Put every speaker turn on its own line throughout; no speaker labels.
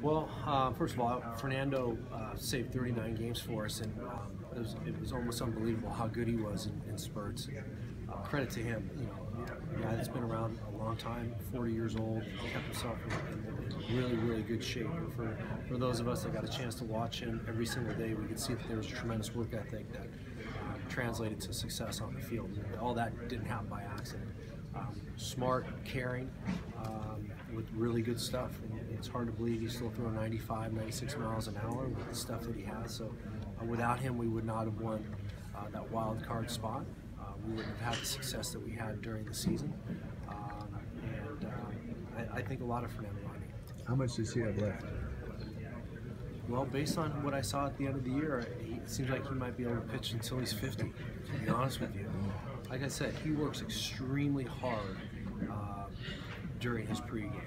Well, uh, first of all, Fernando uh, saved 39 games for us, and um, it, was, it, was, almost unbelievable how good he was in, in spurts. Uh, credit to him, you know, a guy that's been around a long time, 40 years old, kept himself in, in, really, really good shape. And for, for those of us that got a chance to watch him every single day, we could see that there was a tremendous work ethic that uh, translated to success on the field. All that didn't happen by accident. Um, smart, caring, um, with really good stuff. And it's hard to believe he's still throwing 95, 96 miles an hour with the stuff that he has. So uh, without him, we would not have won uh, that wild card spot. Uh, we wouldn't have had the success that we had during the season. Um, and um, I, I, think a lot of Fernando Rodney.
How much does he have left?
Well, based on what I saw at the end of the year, it seems like he might be able to pitch until he's 50, to be honest with you. Like I said, he works extremely hard uh, during his pregame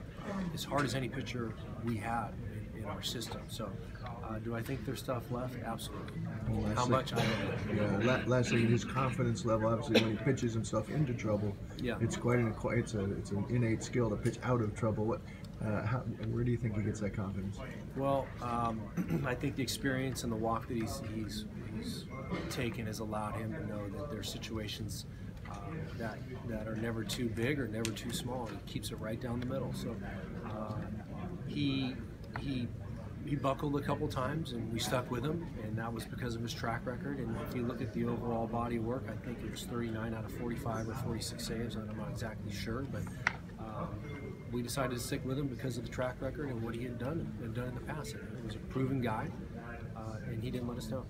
as hard as any pitcher we had in, in our system. So, uh, do I think there's stuff left? Absolutely. Well, How much? I don't
know. Yeah, lastly, his confidence level. Obviously, when he pitches himself into trouble, yeah. it's quite an it's a it's an innate skill to pitch out of trouble. What? Uh, how, where do you think he gets that confidence?
Well, um, I think the experience and the walk that he's, he's he's taken has allowed him to know that there's situations um, that that are never too big or never too small. He keeps it right down the middle. So uh, he he he buckled a couple times and we stuck with him and that was because of his track record and if you look at the overall body work I think it was 39 out of 45 or 46 saves I'm not exactly sure but um, we decided to stick with him because of the track record and what he had done and done in the past. It was a proven guy uh, and he didn't let us down.